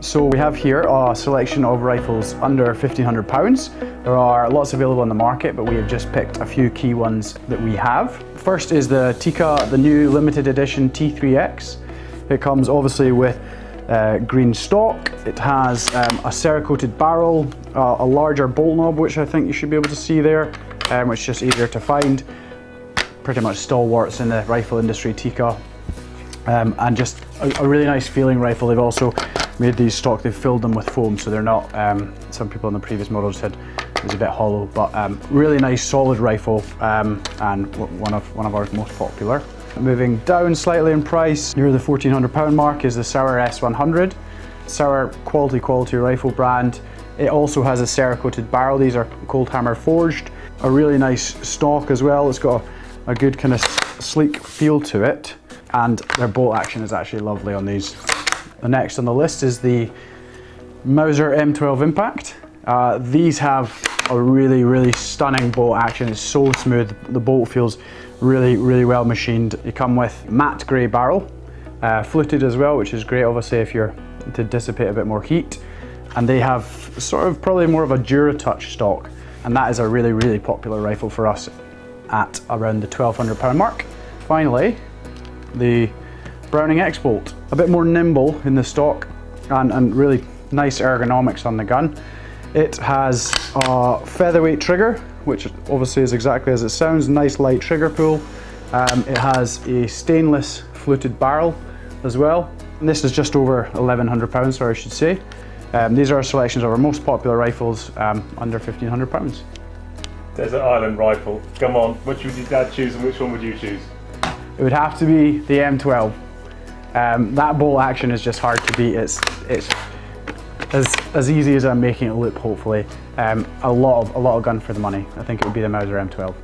So we have here a selection of rifles under £1,500. There are lots available on the market, but we have just picked a few key ones that we have. First is the Tikka, the new limited edition T3X. It comes obviously with uh, green stock. It has um, a Cerakoted barrel, uh, a larger bolt knob, which I think you should be able to see there, um, which is just easier to find. Pretty much stalwarts in the rifle industry, Tikka. Um, and just a, a, really nice feeling rifle. They've also made these stock, they've filled them with foam, so they're not, um, some people in the previous models said it was a bit hollow, but um, really nice solid rifle um, and one of, one of our most popular. Moving down slightly in price, near the £1,400 mark is the Sauer S100. Sauer quality, quality rifle brand. It also has a Cerakoted barrel. These are cold hammer forged. A really nice stock as well. It's got a, a good kind of sleek feel to it. And their bolt action is actually lovely on these. The next on the list is the Mauser M12 Impact. Uh, these have a really, really stunning bolt action. It's so smooth. The bolt feels really, really well machined. You come with matte grey barrel, uh, fluted as well, which is great obviously if you're to dissipate a bit more heat. And they have sort of probably more of a Duratouch stock. And that is a really, really popular rifle for us at around the £1,200 mark. Finally, the Browning X-Bolt. A bit more nimble in the stock and, and really nice ergonomics on the gun. It has a featherweight trigger, which obviously is exactly as it sounds, nice light trigger pull. Um, it has a stainless fluted barrel as well. And this is just over 1100 pounds, or I should say. Um, these are selections of our most popular rifles um, under 1500 pounds. Desert Island rifle. Come on, which would your dad choose and which one would you choose? It would have to be the M12. Um, that bolt action is just hard to beat. It's, it's as, as easy as I'm making it look, hopefully. Um, a lot of a lot of gun for the money. I think it would be the Mauser M12.